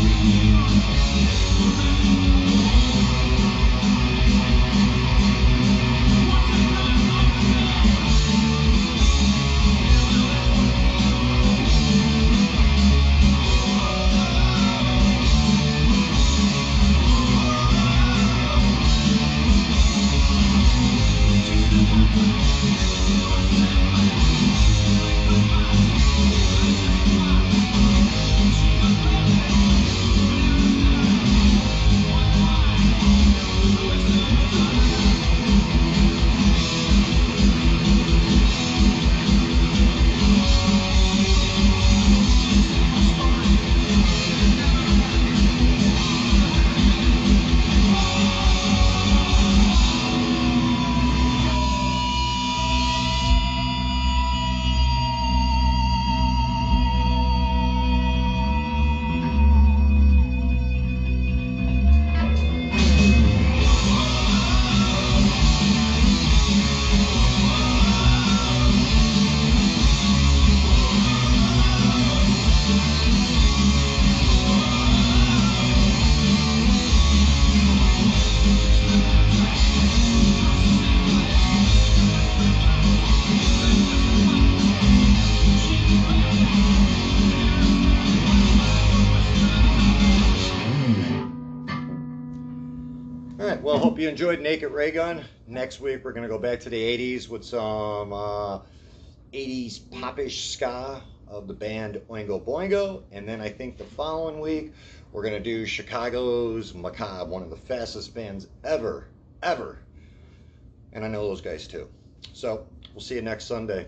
Música All right. Well, hope you enjoyed Naked Raygun. Next week we're gonna go back to the '80s with some uh, '80s popish ska of the band Oingo Boingo, and then I think the following week we're gonna do Chicago's Macabre, one of the fastest bands ever, ever. And I know those guys too. So we'll see you next Sunday.